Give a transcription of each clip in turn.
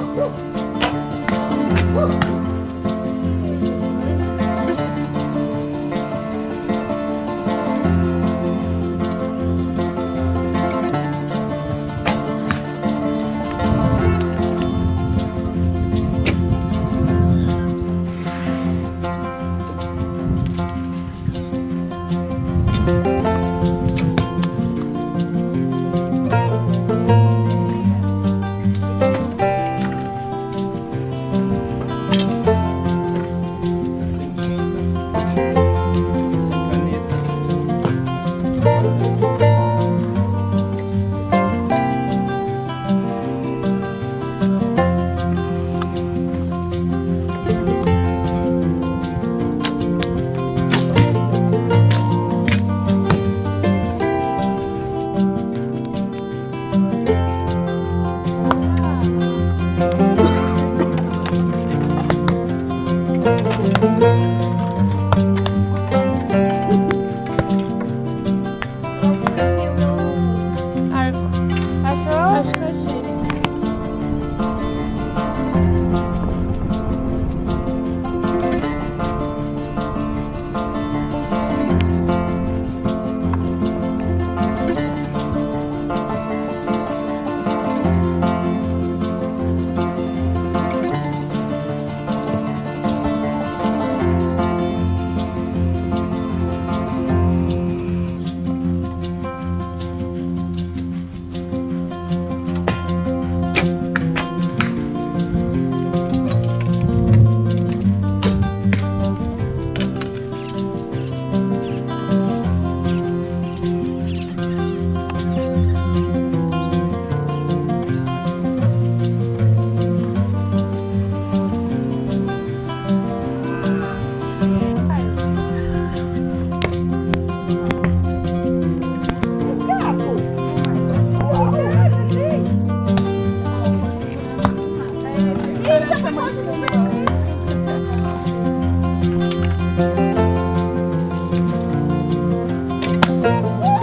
Oh,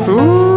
음.